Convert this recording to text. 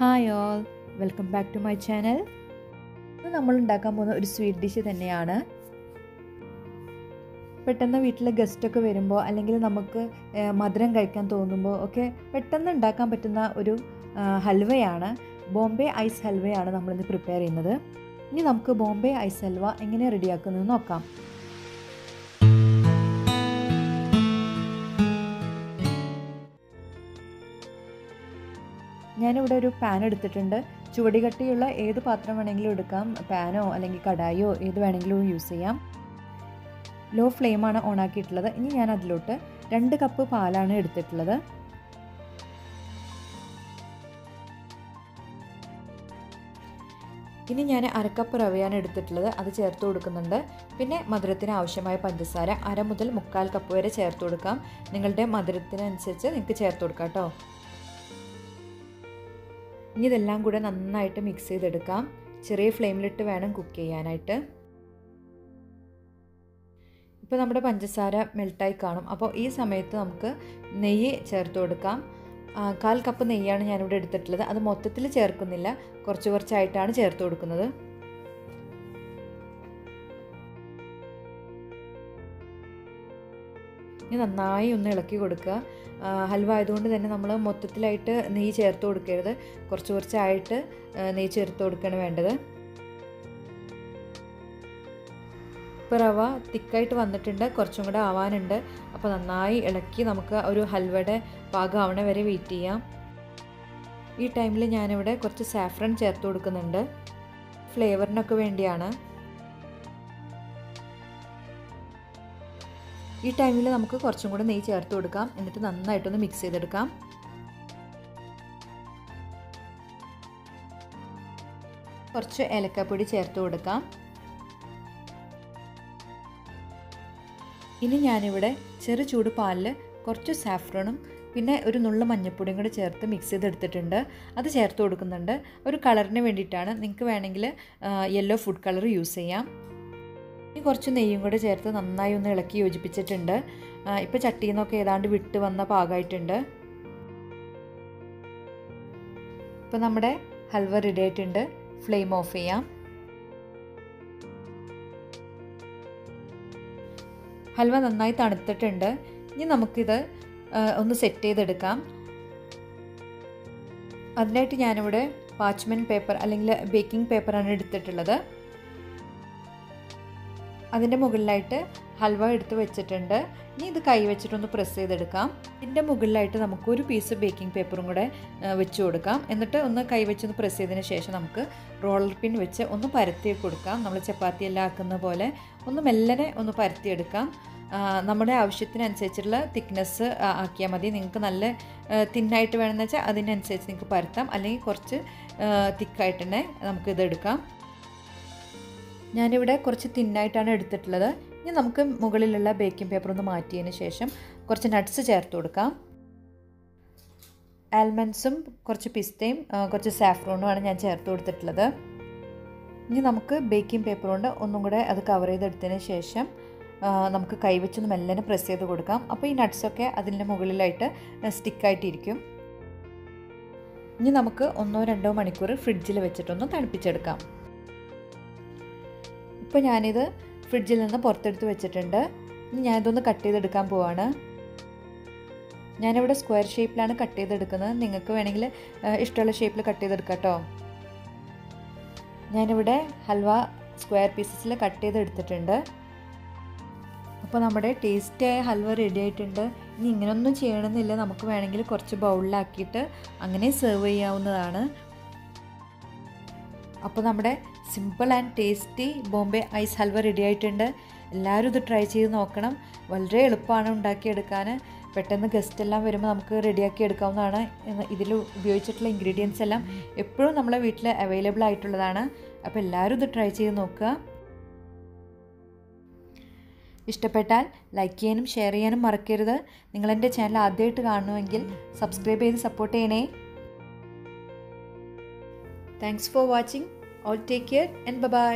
Hi all welcome back to my channel ഇത് നമ്മൾ ഉണ്ടാക്കാൻ പോകുന്ന ഒരു സ്വീറ്റ് ഡിഷ് തന്നെയാണ്. പെട്ടെന്ന് വീട്ടിൽ ഗസ്റ്റൊക്കെ വരുമ്പോൾ അല്ലെങ്കിൽ നമുക്ക് മധുരം കഴിക്കാൻ തോന്നുമ്പോൾ ഒക്കെ പെട്ടെന്ന് ഉണ്ടാക്കാൻ പറ്റുന്ന ഒരു ഹൽവയാണ്. ബോംബെ ഐസ് ഹൽവയാണ് നമ്മളിന്ന് പ്രിപ്പയർ ചെയ്യുന്നത്. ഇനി നമുക്ക് ബോംബെ ഐസ് ഹൽവ എങ്ങനെ റെഡിയാക്കുന്നത് നോക്കാം. ഞാനിവിടെ ഒരു പാൻ എടുത്തിട്ടുണ്ട്. ചുവടി കട്ടിയുള്ള ഏത് പാത്രം വേണമെങ്കിലും എടുക്കാം. പാനോ അല്ലെങ്കിൽ കടായോ ഏത് വേണമെങ്കിലും യൂസ് ചെയ്യാം. ലോ ഫ്ലെയിമാണ് ഓൺ ആക്കിയിട്ടുള്ളത്. ഇനി ഞാൻ അതിലോട്ട് രണ്ട് കപ്പ് പാലാണ് എടുത്തിട്ടുള്ളത്. ഇനി ഞാൻ അരക്കപ്പ് റവയാണ് എടുത്തിട്ടുള്ളത്. അത് ചേർത്ത് കൊടുക്കുന്നുണ്ട്. പിന്നെ മധുരത്തിന് ആവശ്യമായ പഞ്ചസാര അര മുതൽ മുക്കാൽ കപ്പ് വരെ ചേർത്ത് കൊടുക്കാം. നിങ്ങളുടെ മധുരത്തിനനുസരിച്ച് നിങ്ങൾക്ക് ചേർത്ത് കൊടുക്കാം കേട്ടോ. ഇനി ഇതെല്ലാം കൂടെ നന്നായിട്ട് മിക്സ് ചെയ്തെടുക്കാം. ചെറിയ ഫ്ലെയിമിലിട്ട് വേണം കുക്ക് ചെയ്യാനായിട്ട്. ഇപ്പോൾ നമ്മുടെ പഞ്ചസാര മെൽട്ടായി കാണും. അപ്പോൾ ഈ സമയത്ത് നമുക്ക് നെയ്യ് ചേർത്ത് കൊടുക്കാം. കാൽ കപ്പ് നെയ്യാണ് ഞാനിവിടെ എടുത്തിട്ടുള്ളത്. അത് മൊത്തത്തിൽ ചേർക്കുന്നില്ല. കുറച്ച് കുറച്ചായിട്ടാണ് ചേർത്ത് കൊടുക്കുന്നത്. ഇനി നന്നായി ഒന്ന് ഇളക്കി കൊടുക്കുക. ഹൽവ ആയതുകൊണ്ട് തന്നെ നമ്മൾ മൊത്തത്തിലായിട്ട് നെയ്യ് ചേർത്ത് കൊടുക്കരുത്. കുറച്ച് കുറച്ചായിട്ട് നെയ്യ് ചേർത്ത് കൊടുക്കുകയാണ് വേണ്ടത്. ഇപ്പോൾ റവ തിക്കായിട്ട് വന്നിട്ടുണ്ട്. കുറച്ചും കൂടെ ആവാനുണ്ട്. അപ്പോൾ നന്നായി ഇളക്കി നമുക്ക് ഒരു ഹൽവയുടെ പാകമാവണ വരെ വെയിറ്റ് ചെയ്യാം. ഈ ടൈമിൽ ഞാനിവിടെ കുറച്ച് സാഫ്രൺ ചേർത്ത് കൊടുക്കുന്നുണ്ട്. ഫ്ലേവറിനൊക്കെ വേണ്ടിയാണ്. ഈ ടൈമിൽ നമുക്ക് കുറച്ചും കൂടെ നെയ്യ് ചേർത്ത് കൊടുക്കാം. എന്നിട്ട് നന്നായിട്ടൊന്ന് മിക്സ് ചെയ്തെടുക്കാം. കുറച്ച് ഏലക്കപ്പൊടി ചേർത്ത് കൊടുക്കാം. ഇനി ഞാനിവിടെ ചെറു ചൂട് പാലിൽ കുറച്ച് സാഫ്രണും പിന്നെ ഒരു നുള്ള മഞ്ഞപ്പൊടിയും കൂടി ചേർത്ത് മിക്സ് ചെയ്തെടുത്തിട്ടുണ്ട്. അത് ചേർത്ത് കൊടുക്കുന്നുണ്ട്. ഒരു കളറിന് വേണ്ടിയിട്ടാണ്. നിങ്ങൾക്ക് വേണമെങ്കിൽ യെല്ലോ ഫുഡ് കളർ യൂസ് ചെയ്യാം. ഇനി കുറച്ച് നെയ്യും കൂടെ ചേർത്ത് നന്നായി ഒന്ന് ഇളക്കി യോജിപ്പിച്ചിട്ടുണ്ട്. ഇപ്പോൾ ചട്ടിയിൽ നിന്നൊക്കെ ഏതാണ്ട് വിട്ട് വന്ന പാകമായിട്ടുണ്ട് ഇപ്പോൾ നമ്മുടെ ഹൽവ റെഡി ആയിട്ടുണ്ട്. ഫ്ലെയിം ഓഫ് ചെയ്യാം. ഹൽവ നന്നായി തണുത്തിട്ടുണ്ട്. ഇനി നമുക്കിത് ഒന്ന് സെറ്റ് ചെയ്തെടുക്കാം. അതിനായിട്ട് ഞാനിവിടെ പാച്ച്മെൻ പേപ്പർ അല്ലെങ്കിൽ ബേക്കിംഗ് പേപ്പറാണ് എടുത്തിട്ടുള്ളത്. അതിന്റെ മുകളിലായിട്ട് ഹൽവ എടുത്ത് വെച്ചിട്ടുണ്ട്. ഇനി ഇത് കൈ വെച്ചിട്ടൊന്ന് പ്രസ് ചെയ്തെടുക്കാം. ഇതിന്റെ മുകളിലായിട്ട് നമുക്ക് ഒരു പീസ് ബേക്കിംഗ് പേപ്പറും കൂടെ വെച്ച് കൊടുക്കാം. എന്നിട്ട് ഒന്ന് കൈ വെച്ചൊന്ന് പ്രസ് ചെയ്തതിന് ശേഷം നമുക്ക് റോളർ പിൻ വെച്ച് ഒന്ന് പരത്തി കൊടുക്കാം. നമ്മൾ ചപ്പാത്തി എല്ലാം ആക്കുന്ന പോലെ ഒന്ന് മെല്ലനെ ഒന്ന് പരത്തിയെടുക്കാം നമ്മുടെ ആവശ്യത്തിനനുസരിച്ചുള്ള തിക്നെസ് ആക്കിയാൽ മതി. നിങ്ങൾക്ക് നല്ല തിന്നായിട്ട് വേണമെന്ന് വെച്ചാൽ അതിനനുസരിച്ച് നിങ്ങൾക്ക് പരത്താം. അല്ലെങ്കിൽ കുറച്ച് തിക്കായിട്ട് തന്നെ നമുക്കിത് എടുക്കാം. ഞാനിവിടെ കുറച്ച് തിന്നായിട്ടാണ് എടുത്തിട്ടുള്ളത്. ഇനി നമുക്ക് മുകളിലുള്ള ബേക്കിംഗ് പേപ്പർ ഒന്ന് മാറ്റിയതിന് ശേഷം കുറച്ച് നട്ട്സ് ചേർത്ത് കൊടുക്കാം. ആൽമണ്ട്സും കുറച്ച് പിസ്തയും കുറച്ച് സാഫ്രോണുമാണ് ഞാൻ ചേർത്ത് കൊടുത്തിട്ടുള്ളത്. ഇനി നമുക്ക് ബേക്കിംഗ് പേപ്പർ കൊണ്ട് ഒന്നും കൂടെ അത് കവർ ചെയ്തെടുത്തതിന് ശേഷം നമുക്ക് കൈവച്ചൊന്ന് മെല്ലനെ പ്രസ് ചെയ്ത് കൊടുക്കാം. അപ്പോൾ ഈ നട്ട്സൊക്കെ അതിന്റെ മുകളിലായിട്ട് സ്റ്റിക്കായിട്ടിരിക്കും ഇനി നമുക്ക് ഒന്നോ രണ്ടോ മണിക്കൂർ ഫ്രിഡ്ജിൽ വെച്ചിട്ടൊന്ന് തണുപ്പിച്ചെടുക്കാം. ഇപ്പോൾ ഞാനിത് ഫ്രിഡ്ജിൽ നിന്ന് പുറത്തെടുത്ത് വെച്ചിട്ടുണ്ട്. ഇനി ഞാനിതൊന്ന് കട്ട് ചെയ്തെടുക്കാൻ പോവാണ്. ഞാനിവിടെ സ്ക്വയർ ഷേപ്പിലാണ് കട്ട് ചെയ്തെടുക്കുന്നത്. നിങ്ങൾക്ക് വേണമെങ്കിൽ ഇഷ്ടമുള്ള ഷേപ്പിൽ കട്ട് ചെയ്തെടുക്കാം കേട്ടോ. ഞാനിവിടെ ഹൽവ സ്ക്വയർ പീസസിൽ കട്ട് ചെയ്തെടുത്തിട്ടുണ്ട്. അപ്പോൾ നമ്മുടെ ടേസ്റ്റിയായ ഹൽവ റെഡി ആയിട്ടുണ്ട്. ഇനി ഇങ്ങനെയൊന്നും ചെയ്യണമെന്നില്ല. നമുക്ക് വേണമെങ്കിൽ കുറച്ച് ബൗളിലാക്കിയിട്ട് അങ്ങനെ സെർവ് ചെയ്യാവുന്നതാണ്. അപ്പോൾ നമ്മുടെ simple and tasty Bombay ice halwa ready ആയിട്ടുണ്ട്. എല്ലാവരും ഇത് ട്രൈ ചെയ്ത് നോക്കണം. വളരെ എളുപ്പമാണ് ഉണ്ടാക്കിയെടുക്കാൻ പെട്ടെന്ന് ഗസ്റ്റ് എല്ലാം വരുമ്പോൾ നമുക്ക് റെഡിയാക്കി എടുക്കാവുന്നതാണ്. ഇതിൽ ഉപയോഗിച്ചിട്ടുള്ള ഇൻഗ്രീഡിയൻസ് എല്ലാം എപ്പോഴും നമ്മളെ വീട്ടിൽ അവൈലബിൾ ആയിട്ടുള്ളതാണ്. അപ്പോൾ എല്ലാവരും ഇത് ട്രൈ ചെയ്ത് നോക്കുക. ഇഷ്ടപ്പെട്ടാൽ ലൈക്ക് ചെയ്യാനും ഷെയർ ചെയ്യാനും മറക്കരുത്. നിങ്ങളെന്റെ ചാനൽ ആദ്യമായിട്ട് കാണുമെങ്കിൽ സബ്സ്ക്രൈബ് ചെയ്ത് സപ്പോർട്ട് ചെയ്യണേ. Thanks for watching all take care and bye